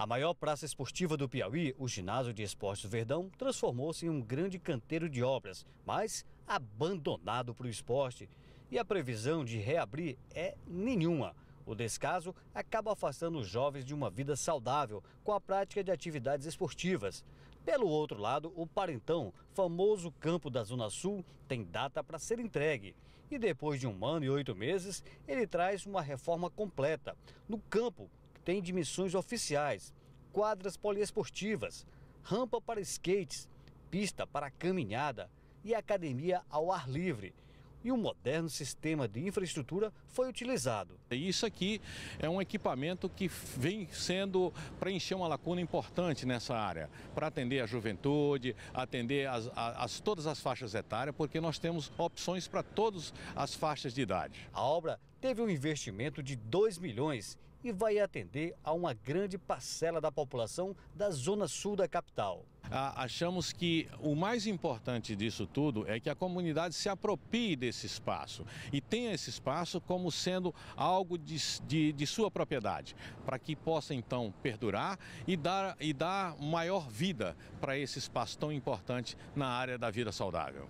A maior praça esportiva do Piauí, o Ginásio de Esportes Verdão, transformou-se em um grande canteiro de obras, mas abandonado para o esporte. E a previsão de reabrir é nenhuma. O descaso acaba afastando os jovens de uma vida saudável com a prática de atividades esportivas. Pelo outro lado, o Parentão, famoso campo da Zona Sul, tem data para ser entregue. E depois de um ano e oito meses, ele traz uma reforma completa. No campo, tem dimissões oficiais, quadras poliesportivas, rampa para skates, pista para caminhada e academia ao ar livre e um moderno sistema de infraestrutura foi utilizado. Isso aqui é um equipamento que vem sendo preencher uma lacuna importante nessa área, para atender a juventude, atender as, as, todas as faixas etárias, porque nós temos opções para todas as faixas de idade. A obra teve um investimento de 2 milhões e vai atender a uma grande parcela da população da zona sul da capital. Achamos que o mais importante disso tudo é que a comunidade se aproprie desse espaço e tenha esse espaço como sendo algo de, de, de sua propriedade, para que possa então perdurar e dar, e dar maior vida para esse espaço tão importante na área da vida saudável.